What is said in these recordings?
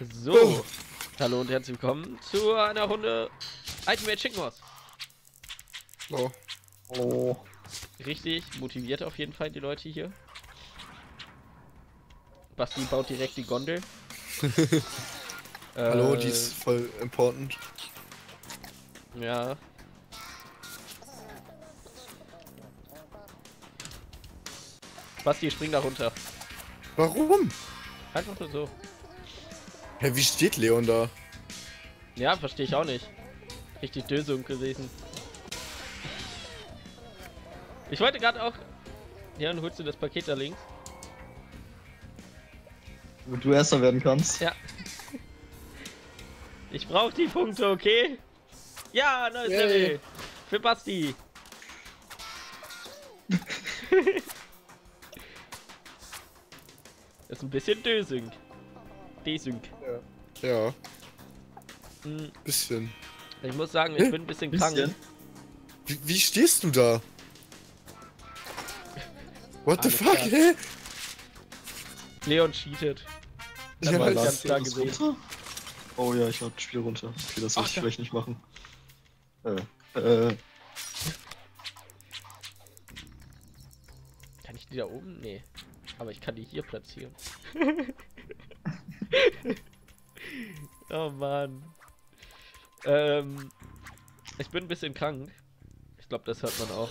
So, Oh. hallo und herzlich willkommen zu einer Runde Ultimate Chicken Wars. Oh. Oh. Richtig motiviert auf jeden Fall die Leute hier. Basti baut direkt die Gondel. Hallo, Äh, die ist voll important. Ja. Basti, spring da runter. Warum? Einfach nur so. Hä, wie steht Leon da? Ja, verstehe ich auch nicht. Richtig Dösung gewesen. Ich wollte gerade auch. Ja, dann holst du das Paket da links. Wo du Erster werden kannst. Ja. Ich brauche die Punkte, okay? Ja, neues. Level. Für Basti. ist ein bisschen Dösing. Desync. Ja, Hm, bisschen. Ich muss sagen, ich bin ein bisschen krank. Bisschen. Wie, wie stehst du da? What the Alles fuck, hä? Leon cheatet. Das Ja, das- ganz klar gesehen. runter? Oh ja, ich hab das Spiel runter. Okay, das soll ich ja. vielleicht nicht machen. Äh. Äh. Kann ich die da oben? Nee. Aber ich kann die hier platzieren. oh Mann. Ähm, ich bin ein bisschen krank. Ich glaube, das hört man auch.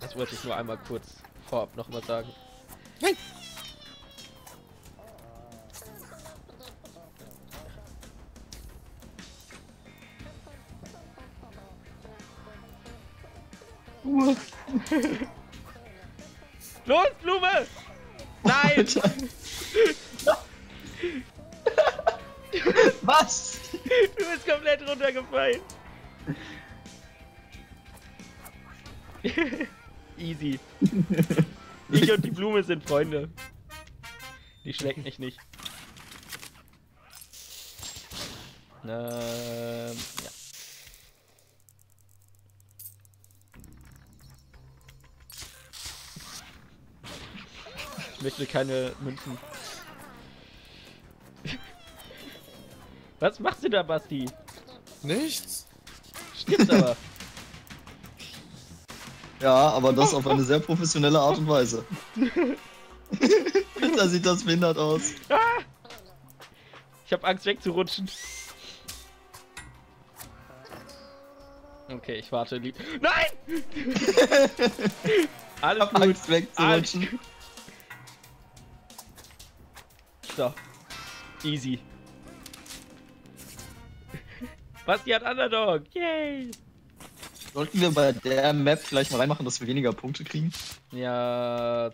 Das wollte ich nur einmal kurz vorab nochmal sagen. Nein. Los, Blume! Nein! Was? Du bist komplett runtergefallen. Easy. Ich und die Blume sind Freunde. Die schlägt mich nicht. Ähm, ja. Ich möchte keine Münzen. Was machst du da, Basti? Nichts? Stimmt's aber. Ja, aber das auf eine sehr professionelle Art und Weise. da sieht das behindert aus. Ich habe Angst wegzurutschen. Okay, ich warte lieb. Nein! Alles Hab gut. Angst wegzurutschen. So. Easy. Basti hat Underdog. Yay! Sollten wir bei der Map vielleicht mal reinmachen, dass wir weniger Punkte kriegen? Ja.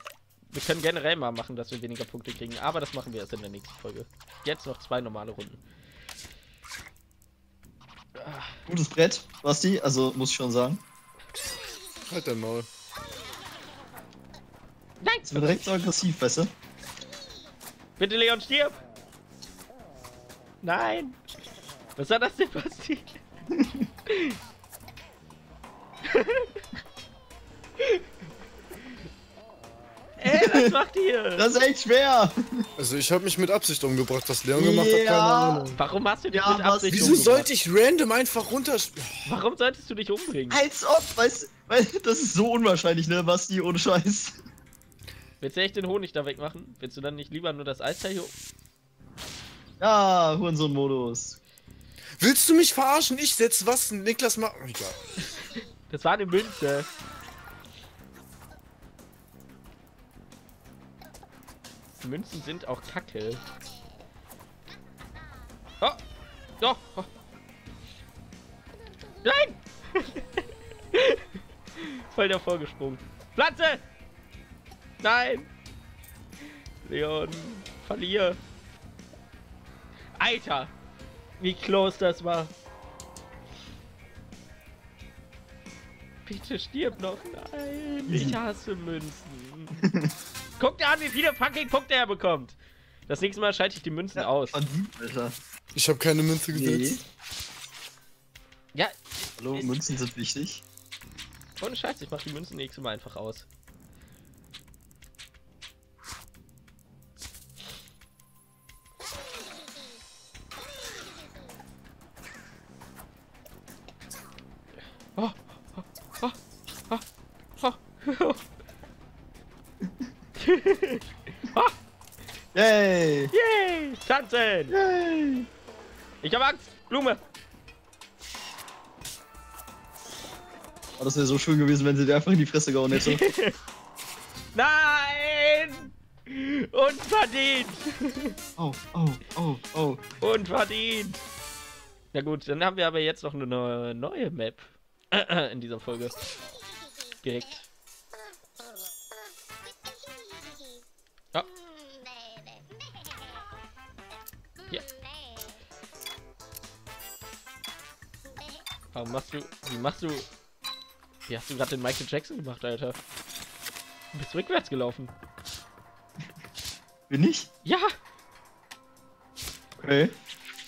Wir können generell mal machen, dass wir weniger Punkte kriegen, aber das machen wir erst in der nächsten Folge. Jetzt noch zwei normale Runden. Gutes Brett, Basti, also muss ich schon sagen. Halt dein Maul. Nein! Ist mir direkt so aggressiv, weißt du? Bitte Leon, stirb! Nein! Was war das denn, Basti? Ey, was macht ihr? Das ist echt schwer! Also ich habe mich mit Absicht umgebracht. Was Leon gemacht hat, keine Ja. Ahnung. Warum hast du dich Ja, mit Absicht Wieso umgebracht? sollte ich random einfach runter... Warum solltest du dich umbringen? Als ob, weißt weil das ist so unwahrscheinlich, ne, Basti, ohne Scheiß. Willst du echt den Honig da wegmachen? Willst du dann nicht lieber nur das Eisteil hier? Ja, Hurensohn-Modus. Willst du mich verarschen? Ich setz was, Niklas macht... Egal. Das war eine Münze. Münzen sind auch kacke. Oh! Doch! Oh. Nein! Voll davor gesprungen. Pflanze! Nein! Leon, verlier. Alter! Wie close das war. Bitte stirb noch. Nein, ich hasse Münzen. Guck dir an, wie viele fucking Punkte er bekommt. Das nächste Mal schalte ich die Münzen aus. Verdient, Alter. Ich habe keine Münze gesetzt. Ja, Hallo, Münzen sind wichtig. ohne Scheiß, ich mach die Münzen nächste Mal einfach aus. Yay! Yay! Tanzen! Yay! Ich hab Angst! Blume! Oh, das wäre so schön gewesen, wenn sie dir einfach in die Fresse gehauen hätte. Nein! Unverdient! Oh, oh, oh, oh. Unverdient! Na gut, dann haben wir aber jetzt noch eine neue, neue Map in dieser Folge. Direkt. Warum machst du. Wie machst du. Wie hast du gerade den Michael Jackson gemacht, Alter? Du bist rückwärts gelaufen. Bin ich? Ja! Okay.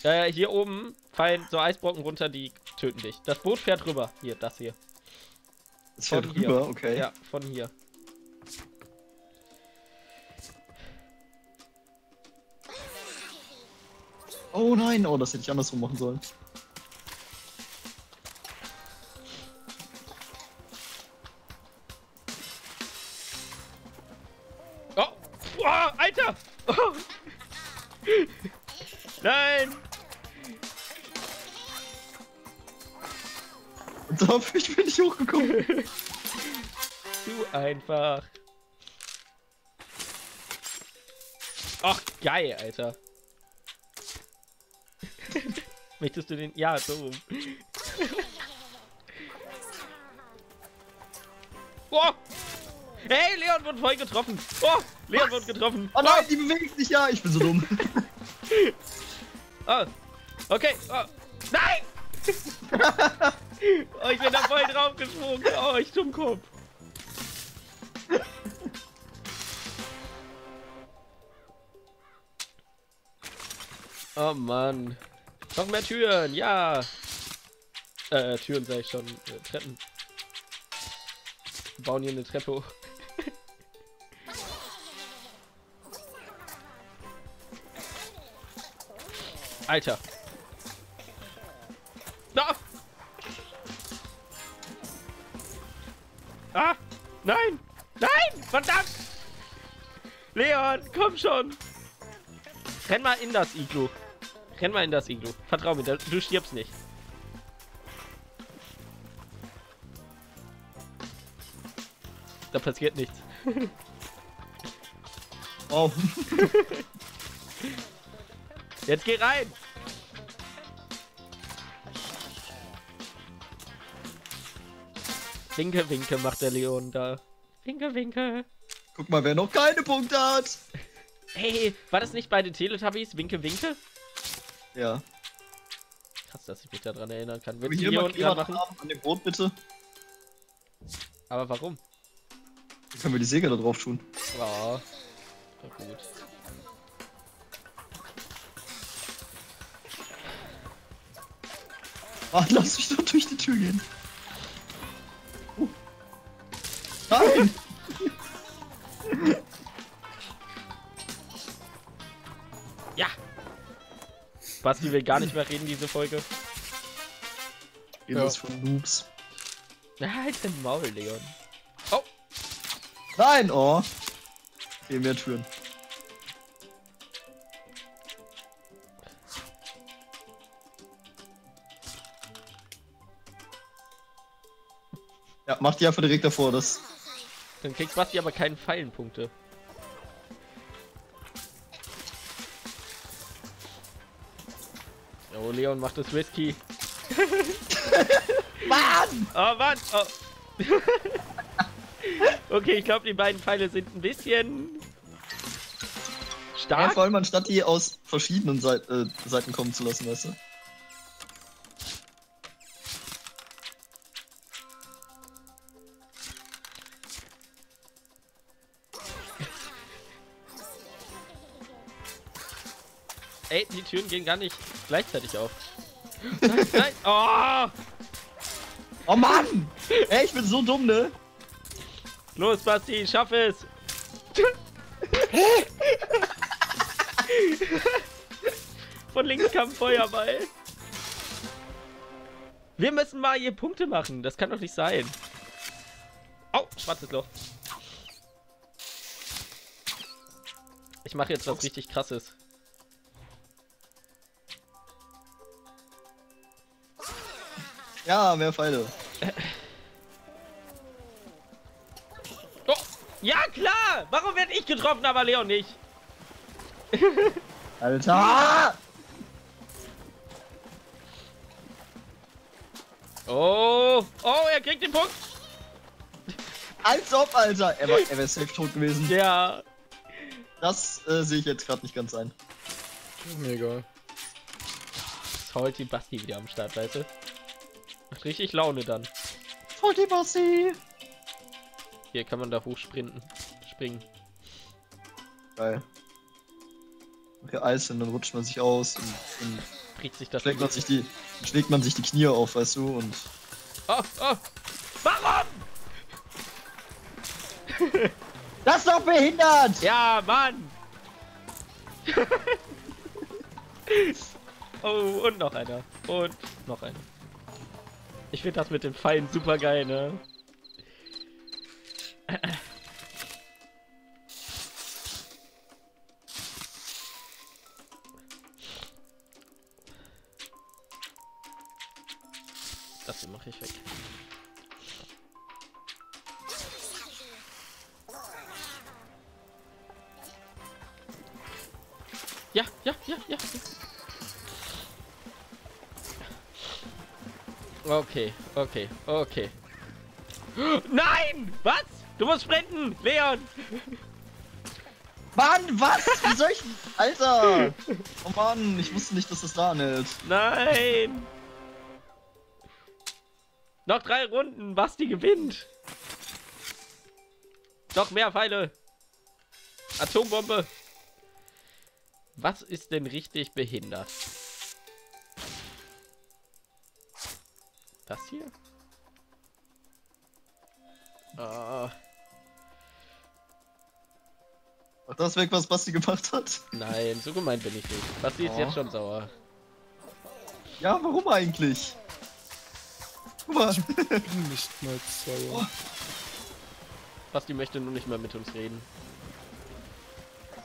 Äh, hier oben fallen so Eisbrocken runter, die töten dich. Das Boot fährt rüber. Hier, das hier. Das fährt hier. rüber, okay. Ja, von hier. Oh nein, oh, das hätte ich andersrum machen sollen. Zu einfach. Ach, geil, Alter. Möchtest du den... Ja, so rum. oh! Hey, Leon wird voll getroffen. Oh, Leon wird getroffen. Oh nein, die bewegt sich ja. Ich bin so dumm. Oh, okay. Oh. Nein! Oh, ich bin da voll drauf gesprungen. Oh, ich zum Kopf. Oh Mann. Noch mehr Türen, ja. Äh, Türen sag ich schon. Äh, Treppen. Wir bauen hier eine Treppe hoch. Alter. Na! Ah! Nein! Nein! Verdammt! Leon, komm schon! Renn mal in das Iglu. Renn mal in das Iglu. Vertrau mir, du stirbst nicht. Da passiert nichts. Oh. Jetzt geh rein! Winke, winke macht der Leon da. Winke, winke. Guck mal, wer noch keine Punkte hat. Hey, war das nicht bei den Teletubbies? Winke, winke? Ja. Krass, dass ich mich daran erinnern kann. Du hier Klima machen? haben an dem Boot bitte? Aber warum? Dann können wir die Säge da drauf tun. Ja. Gut. Ah, lass mich doch durch die Tür gehen. Nein! Ja! Basti will gar nicht mehr reden, diese Folge. Ihr Ja. das von Noobs. Halt den Maul, Leon. Oh! Nein, oh. Hier mehr Türen. Ja, mach die einfach direkt davor, das. Dann kriegt Basti aber keinen Pfeilenpunkte. Oh, Leon macht es risky. Mann! Oh Mann! Oh. okay, ich glaube, die beiden Pfeile sind ein bisschen Ja, stark. vor allem anstatt die aus verschiedenen Seit äh, Seiten kommen zu lassen, weißt du? Die Türen gehen gar nicht gleichzeitig auf. Nein, nein. Oh! Oh Mann! Ey, ich bin so dumm, ne? Los, Basti, schaff es! Von links kam Feuerball. Wir müssen mal hier Punkte machen. Das kann doch nicht sein. Au, schwarzes Loch. Ich mache jetzt was richtig krasses. Ja, mehr Pfeile. Oh, ja klar! Warum werde ich getroffen, aber Leon nicht? Alter! Oh, oh, er kriegt den Punkt. Als ob, Alter! Er war, er wäre safe tot gewesen. Ja. Das äh, sehe ich jetzt gerade nicht ganz ein. Mir egal. Salty Basti wieder am Start, weißt du? Macht richtig Laune dann. Voll die Bossi! Hier kann man da hoch sprinten. Springen. Geil. Okay, Eis und dann rutscht man sich aus und, und Bricht sich das. schlägt man sich die, schlägt man sich die Knie auf, weißt du, und Oh, oh. Warum? Das ist doch behindert! Ja, Mann! oh, und noch einer. Und noch einer. Ich finde das mit den Pfeilen super geil, ne? Das hier mache ich weg. Ja, ja, ja, ja. Okay, okay, okay. Nein! Was? Du musst sprinten, Leon! Mann, was? Wie soll ich. Alter! Oh Mann, ich wusste nicht, dass das da anhält. Nein! Noch drei Runden, Basti gewinnt. Noch mehr Pfeile. Atombombe. Was ist denn richtig behindert? Das hier? Ah, Mach das weg, was Basti gemacht hat. nein, so gemeint bin ich nicht. Basti ist Oh. jetzt schon sauer. Ja, warum eigentlich? Guck mal. Bin nicht mal sauer. Basti möchte nur nicht mehr mit uns reden.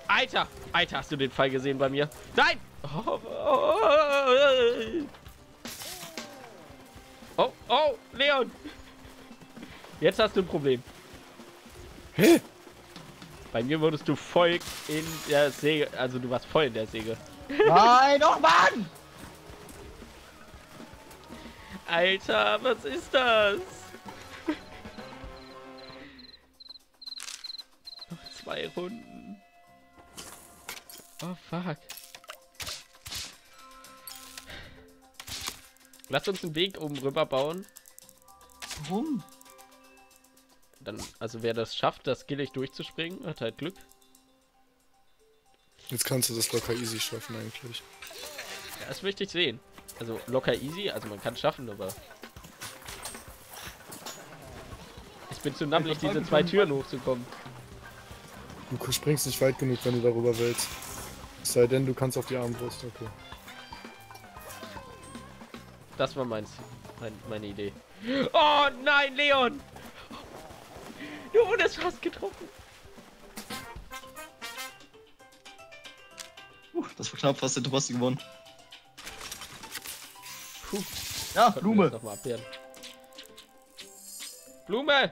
Alter! Alter, hast du den Fall gesehen bei mir? Nein! Oh, oh, oh, Leon! Jetzt hast du ein Problem. Hä? Bei mir wurdest du voll in der Säge, also du warst voll in der Säge. Nein, doch, Mann! Alter, was ist das? Noch zwei Runden. Oh fuck. Lass uns einen Weg oben rüber bauen. Warum? Dann, also wer das schafft, das skillig durchzuspringen, hat halt Glück. Jetzt kannst du das locker easy schaffen eigentlich. Ja, das möchte ich sehen. Also locker easy, also man kann es schaffen, aber. Ich bin zu nammelig, diese zwei Türen hochzukommen. Du springst nicht weit genug, wenn du darüber willst. Es sei denn, du kannst auf die Armbrust, okay. Das war meins. Mein, meine Idee. Oh nein, Leon! Du wurdest fast getroffen. Uh, das war knapp, fast hätte Basti gewonnen. Puh, Ja, konnten Blume. Noch mal abwehren. Blume!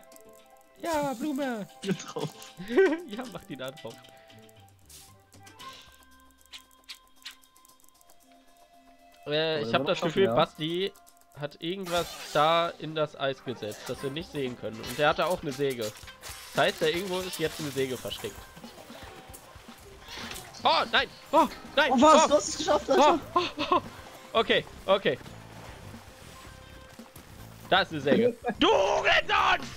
Ja, Blume! Hier drauf. ja, mach die da drauf. Äh, ich habe das Gefühl, ja. Basti hat irgendwas da in das Eis gesetzt, das wir nicht sehen können. Und der hatte auch eine Säge. Das heißt, da irgendwo ist jetzt eine Säge versteckt. Oh, nein! Oh, nein! Oh was? Oh, Du hast es geschafft, Alter. oh, oh. Okay, okay. Da ist eine Säge. du Hurensohn!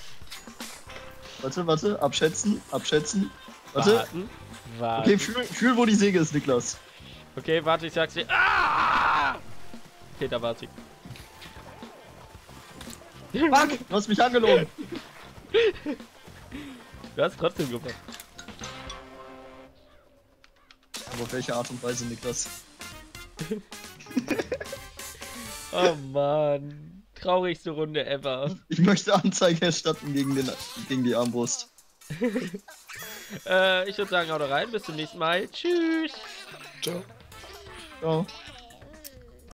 Warte, warte. Abschätzen, abschätzen. Warte. Warten. Warten. Okay, fühl, fühl, wo die Säge ist, Niklas. Okay, warte, ich sag's dir. Ah! Okay, da war sie. Fuck, du hast mich angelogen. Du hast trotzdem gemacht. Aber auf welche Art und Weise, Niklas? Oh Mann. Traurigste Runde ever. Ich möchte Anzeige erstatten gegen, den, gegen die Armbrust. Äh, ich würde sagen, haut rein. Bis zum nächsten Mal. Tschüss. Ciao. Ciao.